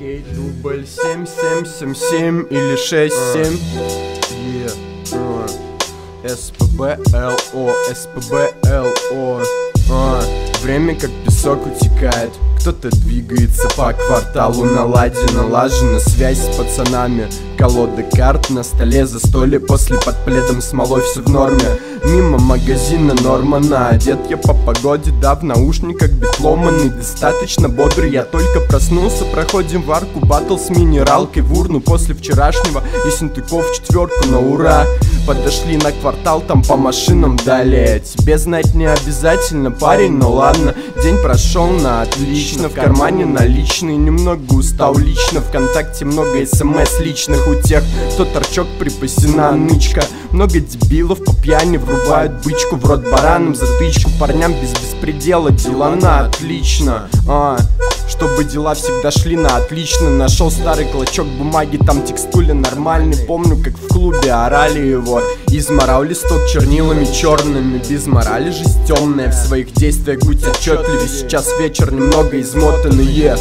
Окей, дубль 7, 7, 7, 7 или 6, 7 Е, а. СПБ-ЛО, СПБ-ЛО Время как песок утекает. Кто-то двигается по кварталу наладе налажена связь с пацанами Колода карт на столе за столе После под пледом смолой все в норме. Мимо магазина Нормана. Одет я по погоде, да, в наушниках битломанный Достаточно бодрый, я только проснулся. Проходим в арку, батл с минералкой в урну. После вчерашнего и синтыков четверку на ура. Подошли на квартал, там по машинам далее. Тебе знать не обязательно, парень, но ладно. День прошел на отлично. В кармане наличные, немного устал лично. Вконтакте много смс личных У тех, кто торчок припасена. Нычка. Много дебилов по пьяни врубают бычку В рот баранам затычку Парням без беспредела дела. На отлично. А, чтобы дела всегда шли на отлично. Нашел старый клочок бумаги, там текстуля нормальный. Помню, как в клубе орали его. Изморал листок чернилами черными. Без морали жизнь темная. В своих действиях будь отчетливее. Сейчас вечер немного измотанный, yeah.